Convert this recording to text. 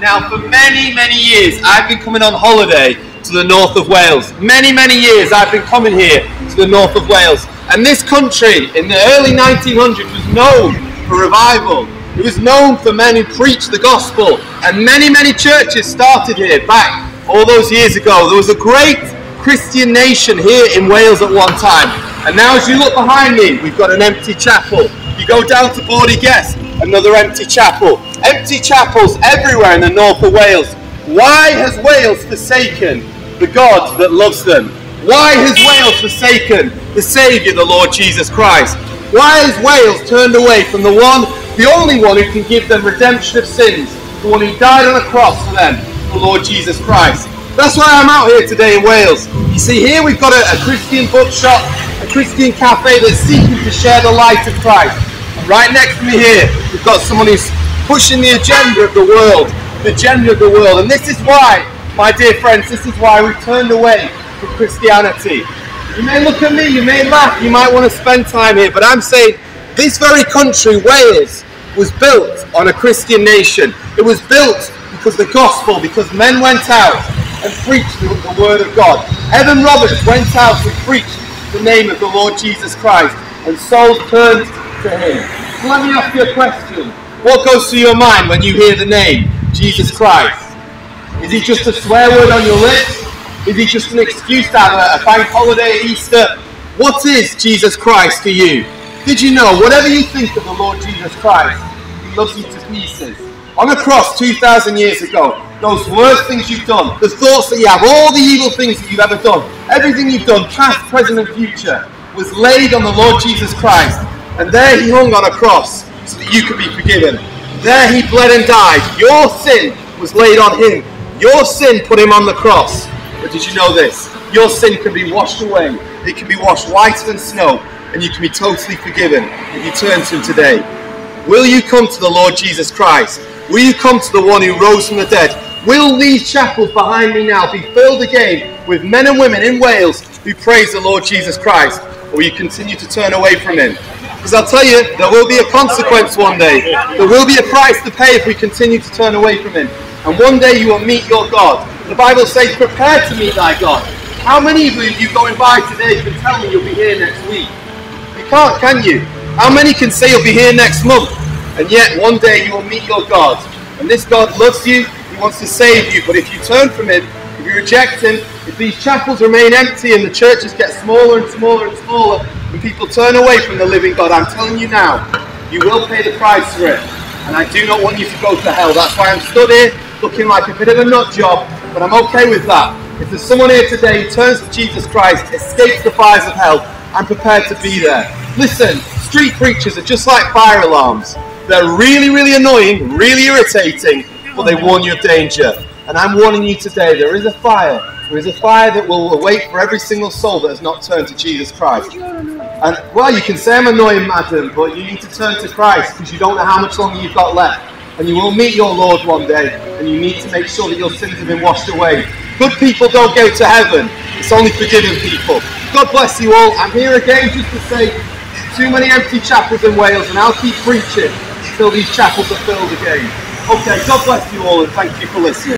now for many, many years, I've been coming on holiday to the north of Wales. Many, many years I've been coming here to the north of Wales. And this country in the early 1900s was known for revival. It was known for men who preached the gospel. And many, many churches started here back all those years ago. There was a great Christian nation here in Wales at one time. And now as you look behind me, we've got an empty chapel. You go down to Bordy Guest, another empty chapel. Empty chapels everywhere in the north of Wales. Why has Wales forsaken the God that loves them? Why has Wales forsaken the Saviour, the Lord Jesus Christ? Why has Wales turned away from the one, the only one who can give them redemption of sins, the one who died on a cross for them, the Lord Jesus Christ? That's why I'm out here today in Wales. You see, here we've got a, a Christian bookshop, a Christian cafe that's seeking to share the light of Christ. Right next to me here, we've got someone who's pushing the agenda of the world, the agenda of the world. And this is why, my dear friends, this is why we've turned away from Christianity. You may look at me, you may laugh, you might want to spend time here, but I'm saying this very country, Wales, was built on a Christian nation. It was built because the gospel, because men went out and preached the, the word of God. Evan Roberts went out and preached the name of the Lord Jesus Christ, and souls turned to him. So let me ask you a question. What goes through your mind when you hear the name Jesus Christ? Is he just a swear word on your lips? Is he just an excuse to have a, a bank holiday at Easter? What is Jesus Christ to you? Did you know, whatever you think of the Lord Jesus Christ, he loves you to pieces. On the cross 2,000 years ago, those worst things you've done, the thoughts that you have, all the evil things that you've ever done, everything you've done, past, present, and future, was laid on the Lord Jesus Christ. And there he hung on a cross so that you could be forgiven. There he bled and died. Your sin was laid on him. Your sin put him on the cross. But did you know this? Your sin can be washed away. It can be washed whiter than snow, and you can be totally forgiven if you turn to him today. Will you come to the Lord Jesus Christ? Will you come to the one who rose from the dead? Will these chapels behind me now be filled again with men and women in Wales who praise the Lord Jesus Christ? Or will you continue to turn away from him? Because I'll tell you, there will be a consequence one day. There will be a price to pay if we continue to turn away from him. And one day you will meet your God. The Bible says, prepare to meet thy God. How many of you going by today can tell me you'll be here next week? You can't, can you? How many can say you'll be here next month? And yet one day you will meet your God. And this God loves you, He wants to save you. But if you turn from Him, if you reject Him, if these chapels remain empty and the churches get smaller and smaller and smaller, and people turn away from the living God, I'm telling you now, you will pay the price for it. And I do not want you to go to hell. That's why I'm stood here looking like a bit of a nut job, but I'm okay with that. If there's someone here today who turns to Jesus Christ, escapes the fires of hell, I'm prepared to be there. Listen, street preachers are just like fire alarms. They're really, really annoying, really irritating, but they warn you of danger. And I'm warning you today, there is a fire. There is a fire that will await for every single soul that has not turned to Jesus Christ. And, well, you can say I'm annoying, madam, but you need to turn to Christ because you don't know how much longer you've got left. And you will meet your Lord one day, and you need to make sure that your sins have been washed away. Good people don't go to heaven. It's only forgiven people. God bless you all. I'm here again just to say too many empty chapels in Wales, and I'll keep preaching until these chapels are filled again. Okay, God bless you all, and thank you for listening.